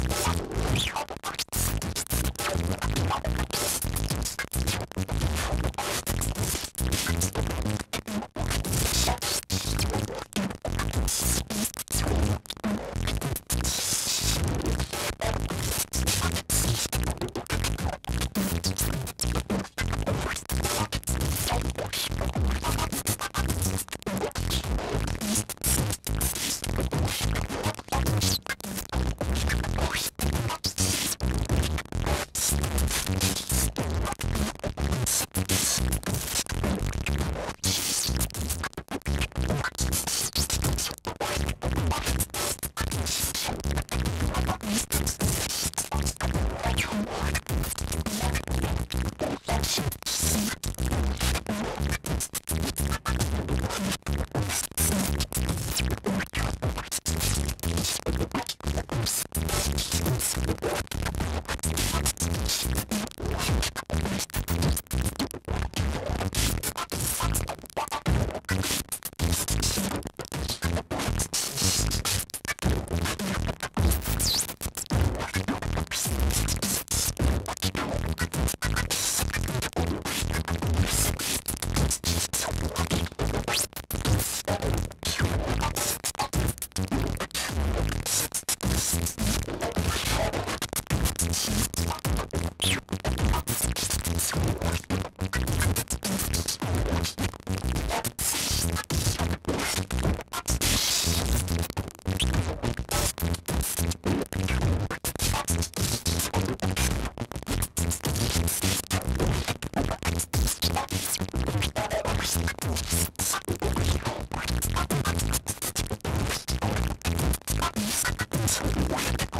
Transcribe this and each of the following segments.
よかった。Thanks. What?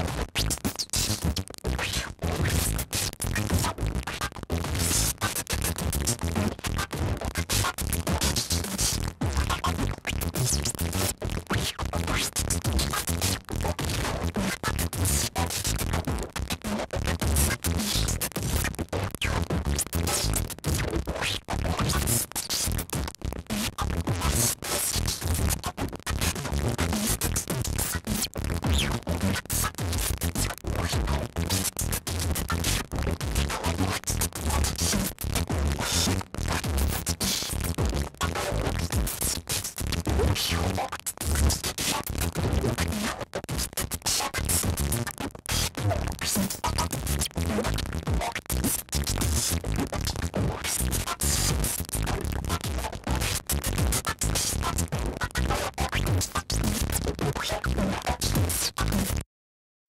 course, of course.